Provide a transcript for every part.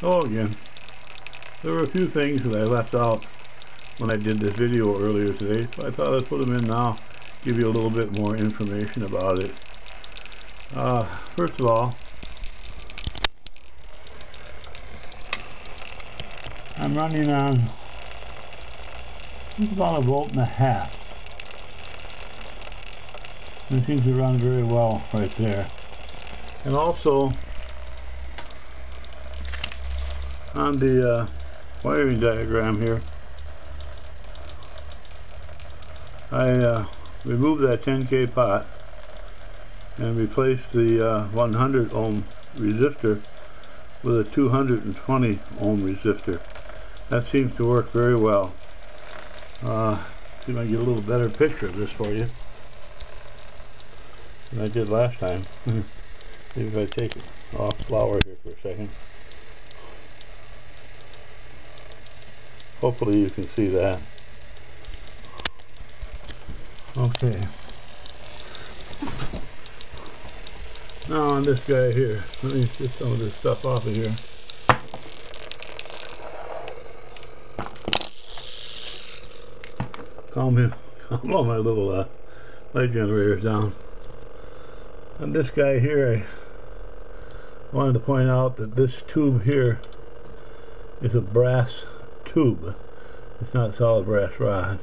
Hello again. There were a few things that I left out when I did this video earlier today, so I thought I'd put them in now, give you a little bit more information about it. Uh, first of all, I'm running on about a volt and a half. It seems to run very well right there. And also, on the uh, wiring diagram here, I uh, removed that 10k pot and replaced the uh, 100 ohm resistor with a 220 ohm resistor. That seems to work very well. Uh, see if I can get a little better picture of this for you than I did last time. see if I take it off flower here for a second. Hopefully you can see that. Okay. Now on this guy here, let me get some of this stuff off of here. Calm him, calm all my little uh, light generators down. On this guy here, I wanted to point out that this tube here is a brass tube. It's not solid brass rod.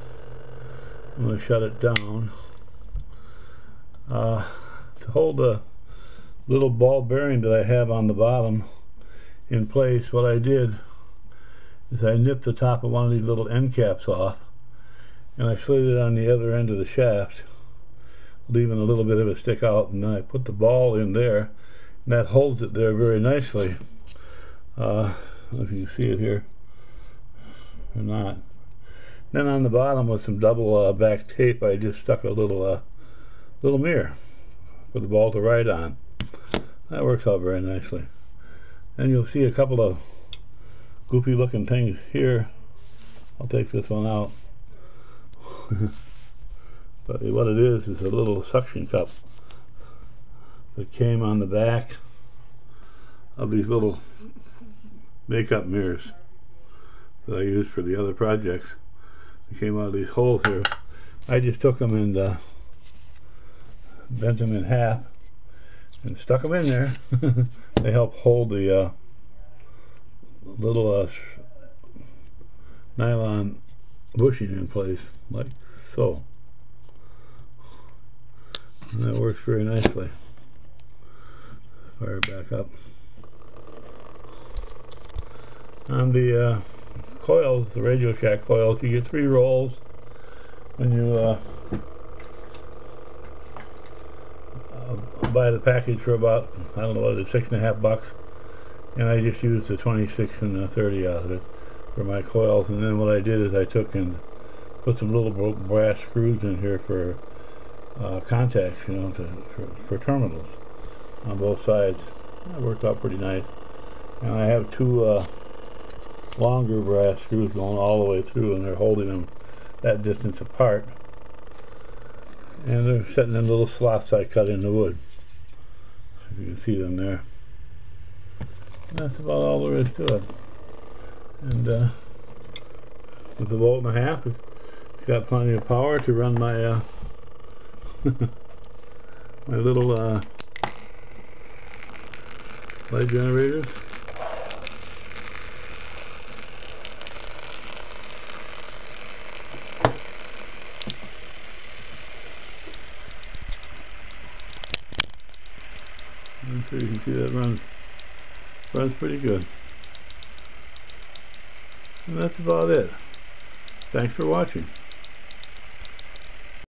I'm going to shut it down. Uh, to hold the little ball bearing that I have on the bottom in place, what I did is I nipped the top of one of these little end caps off and I slid it on the other end of the shaft leaving a little bit of it stick out and then I put the ball in there and that holds it there very nicely. Uh, if you can see it here not. Then on the bottom with some double uh, back tape, I just stuck a little uh, little mirror for the ball to ride on. That works out very nicely. And you'll see a couple of goofy looking things here. I'll take this one out. but what it is is a little suction cup that came on the back of these little makeup mirrors that I used for the other projects. They came out of these holes here. I just took them and uh, bent them in half and stuck them in there. they help hold the uh, little uh, nylon bushing in place like so. And that works very nicely. Fire back up. On the uh, coils, the Radio Shack coils, you get three rolls when you uh, uh, buy the package for about, I don't know what it is, six and a half bucks. And I just used the 26 and the 30 out of it for my coils. And then what I did is I took and put some little brass screws in here for uh, contacts, you know, to, for, for terminals on both sides. That worked out pretty nice. And I have two uh, longer brass screws going all the way through and they're holding them that distance apart. And they're setting in little slots I cut in the wood. You can see them there. And that's about all there is to it. And uh, with a volt and a half it's got plenty of power to run my uh, my little uh, light generators And so you can see that runs runs pretty good. And that's about it. Thanks for watching.